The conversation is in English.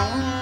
Oh.